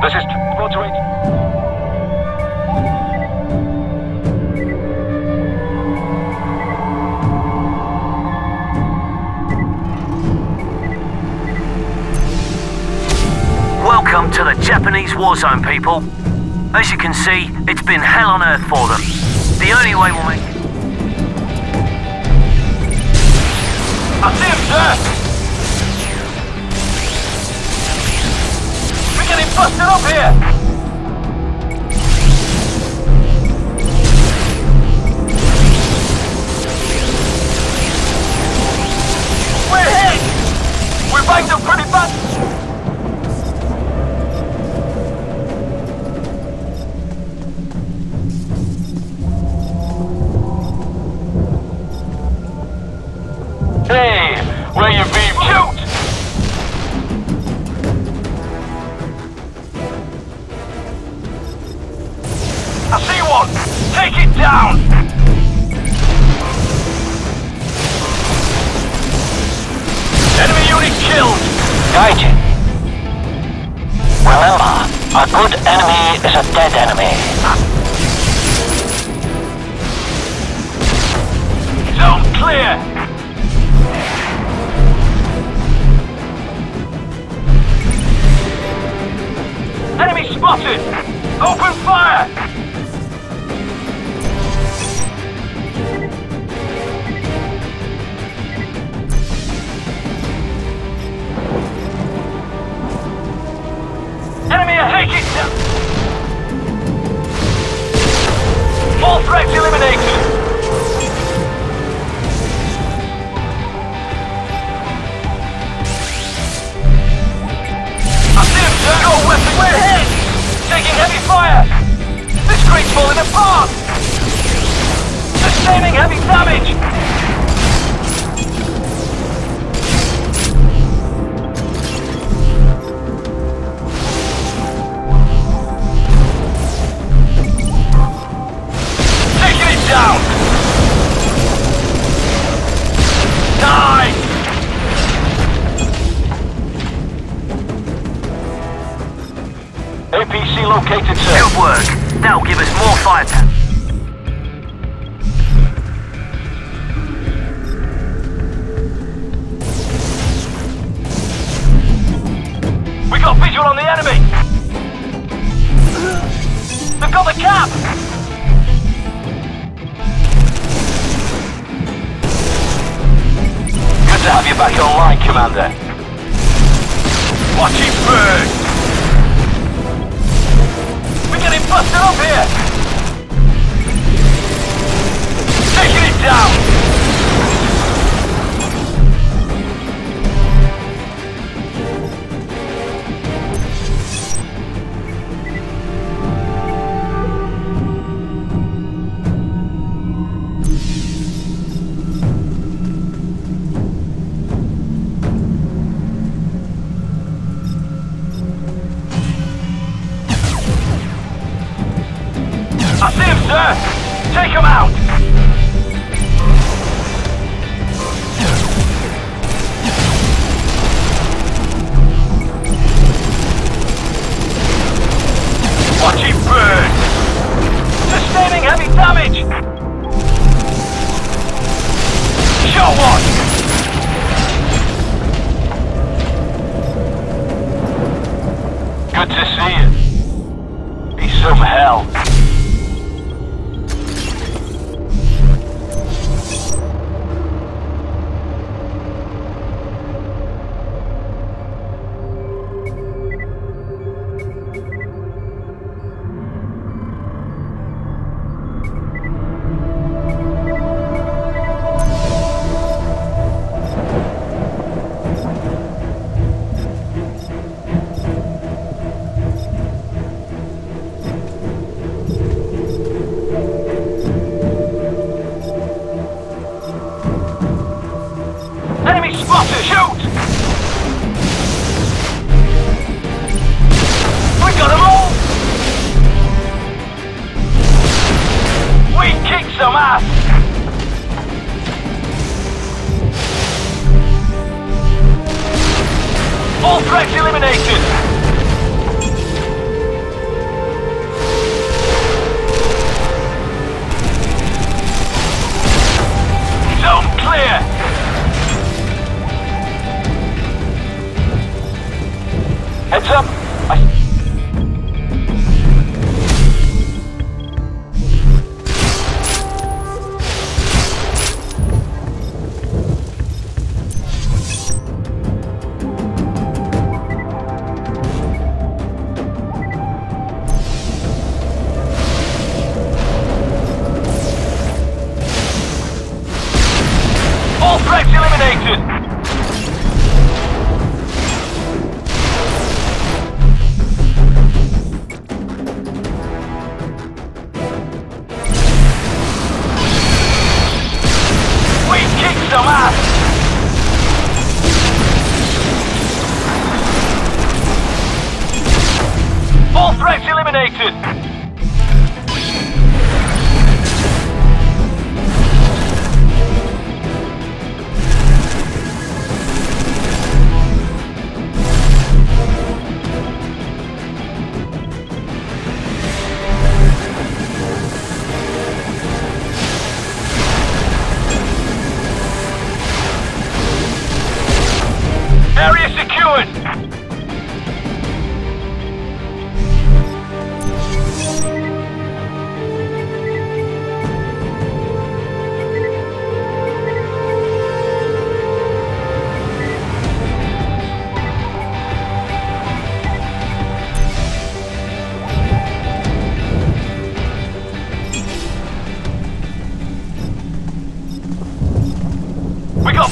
This is Roger 8. Welcome to the Japanese war zone, people. As you can see, it's been hell on earth for them. The only way we'll make... I see him, sir! Getting busted up here! One! Take it down! Enemy unit killed! Gaijin. Remember, a good enemy is a dead enemy. Sustaining heavy damage! Taking it down! Die! APC located, sir. Good work. That'll give us more firepower. On the enemy! They've got the cap! Good to have you back online, Commander. Watch it burn! We're getting busted up here! Take him out! Watch him burn! Sustaining heavy damage! Good to see you. Be some hell. Heads up.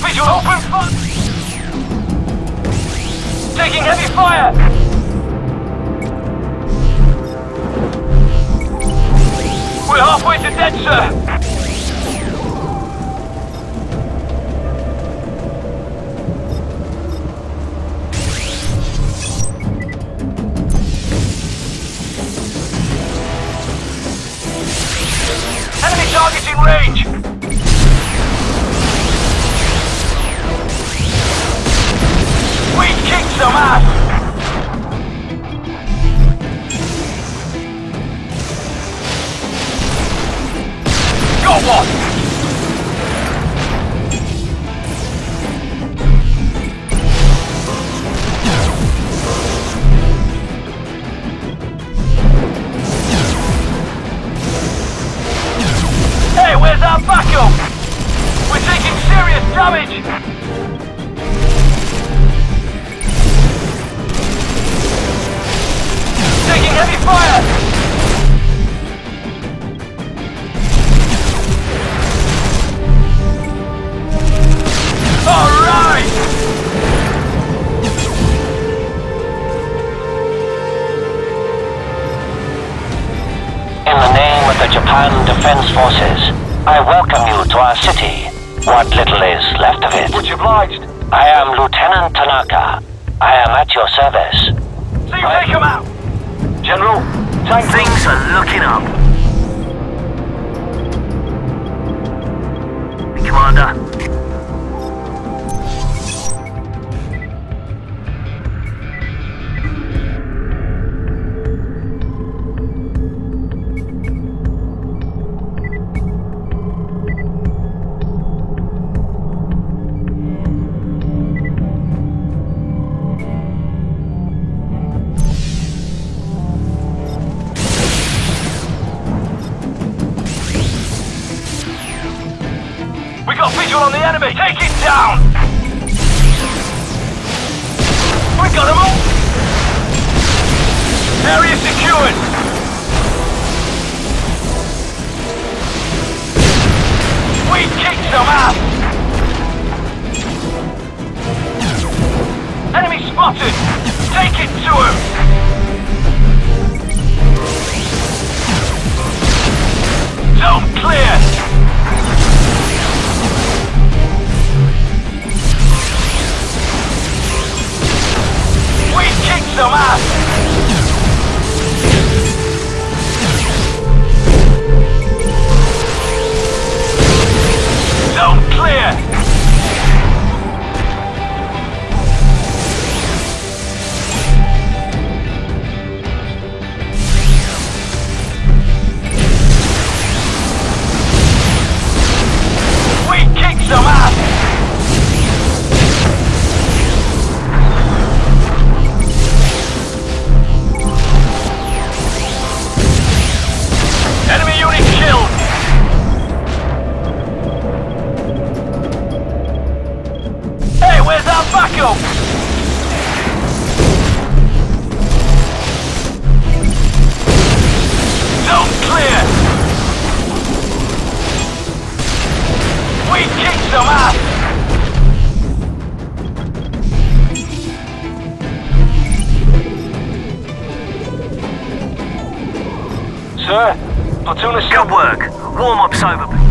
Visual open! Taking heavy fire! We're halfway to dead, sir! Got one! Hey, where's our backup? We're taking serious damage! Japan Defense Forces, I welcome you to our city. What little is left of it. Much obliged. I am Lieutenant Tanaka. I am at your service. See you take him out! General, tank Things are looking up. Enemy! Take it down! We got them all! Area secured! We kicked some ass! Enemy spotted! Take it to him! Zone clear! Is Good work. Warm-up's over.